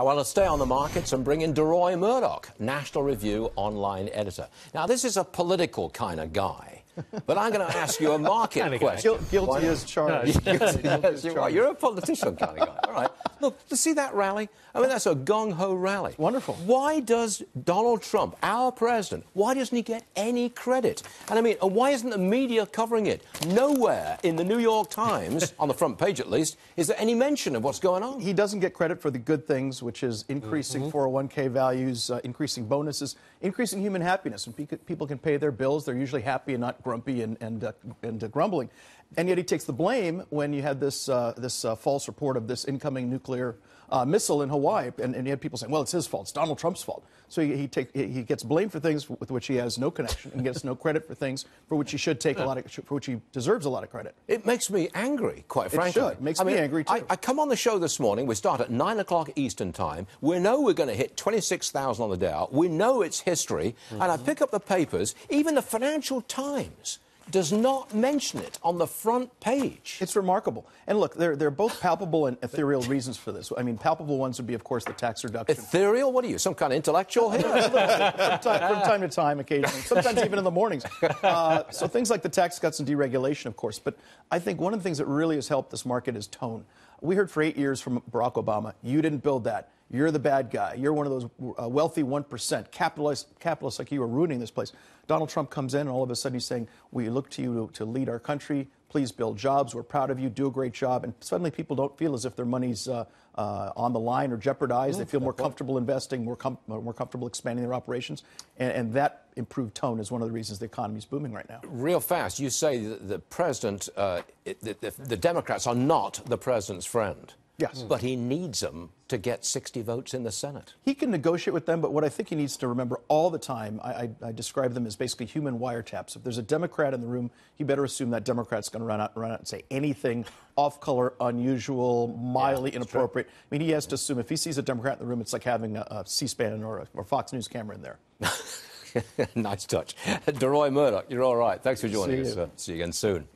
I want to stay on the markets and bring in Deroy Murdock, National Review online editor. Now, this is a political kind of guy, but I'm going to ask you a market question. Guil- guilty as charged. yes, you're. You're a politician kind of guy. All right. Look, to see that rally, I mean, that's a gung ho rally. wonderful. Why does Donald Trump, our president, why doesn't he get any credit? And I mean, and why isn't the media covering it? Nowhere in the New York Times, on the front page at least, is there any mention of what's going on. He doesn't get credit for the good things, which is increasing 401k values, uh, increasing bonuses, increasing human happiness. When people can pay their bills, they're usually happy and not grumpy and, and, uh, and uh, grumbling. And yet he takes the blame when you had this, uh, this uh, false report of this incoming nuclear uh, missile in Hawaii. And, and you had people saying, well, it's his fault. It's Donald Trump's fault. So he, he, take, he gets blamed for things with which he has no connection and gets no credit for things for which he should take a lot of, for which he deserves a lot of credit. It makes me angry, quite frankly. It should. It makes I me mean, angry, too. I, I come on the show this morning. We start at 9 o'clock Eastern Time. We know we're going to hit 26,000 on the Dow. We know it's history. And I pick up the papers. Even the Financial Times does not mention it on the front page. It's remarkable. And look, there, there are both palpable and ethereal reasons for this. I mean, palpable ones would be, of course, the tax reduction. Ethereal? What are you, some kind of intellectual here? from, time, from time to time, occasionally, sometimes even in the mornings. Uh, so things like the tax cuts and deregulation, of course. But I think one of the things that really has helped this market is tone. We heard for eight years from Barack Obama, you didn't build that. You're the bad guy. You're one of those uh, wealthy 1%. Capitalists, capitalists like you are ruining this place. Donald Trump comes in, and all of a sudden he's saying, We look to you to, to lead our country. Please build jobs. We're proud of you. Do a great job. And suddenly people don't feel as if their money's uh, uh, on the line or jeopardized. They feel more comfortable investing, more, com- more comfortable expanding their operations. And, and that improved tone is one of the reasons the economy is booming right now. Real fast, you say the president, uh, the, the, the Democrats are not the president's friend. Yes. But he needs them to get 60 votes in the Senate. He can negotiate with them, but what I think he needs to remember all the time, I, I, I describe them as basically human wiretaps. If there's a Democrat in the room, he better assume that Democrat's going to run out, run out and say anything off color, unusual, mildly inappropriate. I mean, he has to assume if he sees a Democrat in the room, it's like having a, a C-SPAN or a or Fox News camera in there. nice touch. Deroy Murdock, you're all right. Thanks for joining See us. you. Uh, see you again soon.